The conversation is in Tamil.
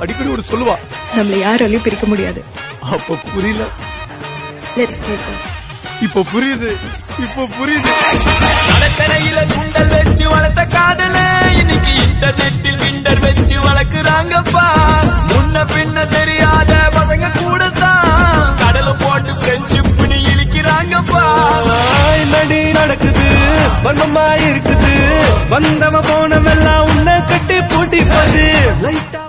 அடிக்கடி ஒரு சொல்லுவா. நம்மள யாராலையும் பிரிக்க முடியாது. அப்ப புரியல. லெட்ஸ் பிரேக் இப்ப புரியுது. இப்ப புரியுது. கடற்கரையில குண்டல் வச்சு வளர்த்த காதல இன்னைக்கு இன்டர்நெட்டில் விண்டர் வச்சு வளர்க்குறாங்கப்பா. முன்ன பின்ன தெரியாத பசங்க கூட தான் கடலை போட்டு ஃப்ரெண்ட்ஷிப்னு இழிக்கிறாங்கப்பா. நடி நடக்குது? வண்ணமா இருக்குது. வந்தவ போனவெல்லாம் உன்னை கட்டி பூட்டி போது லைட்டா